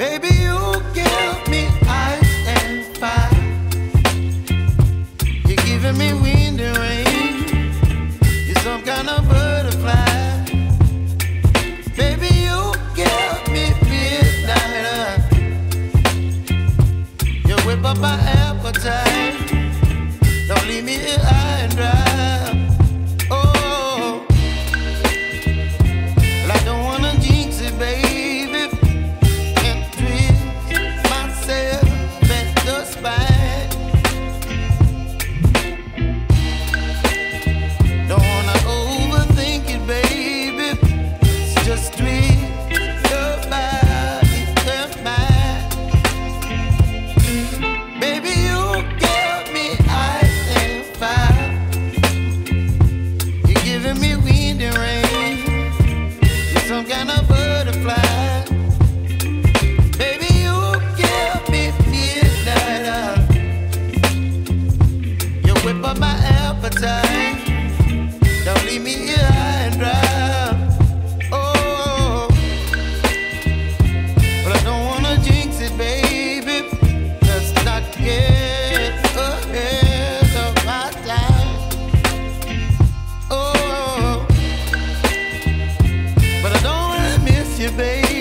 Baby, you give me ice and fire. You're giving me wind and rain. You're some kind of butterfly. Baby, you give me midnight. You whip up my some kind of butterfly. Baby, you give me. You whip up my appetite. Don't leave me. you, baby.